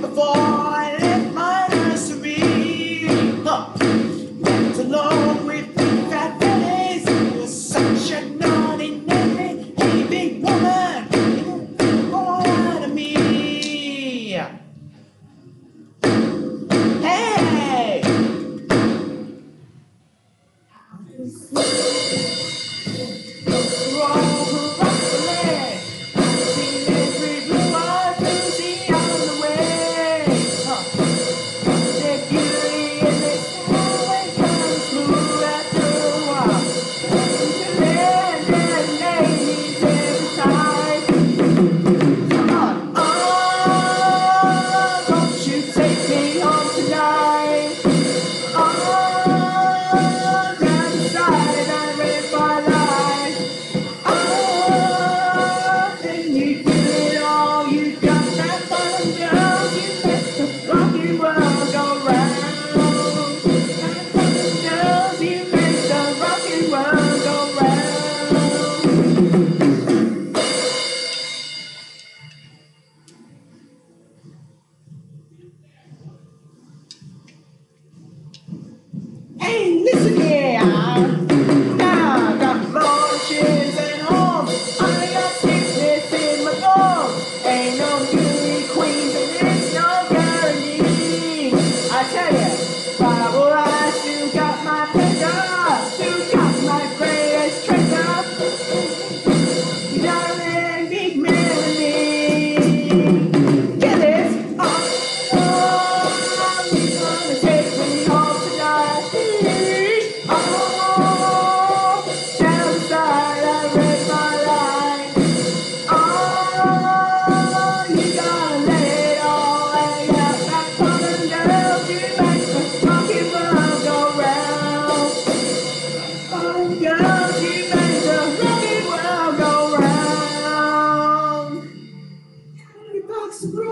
the void. Christ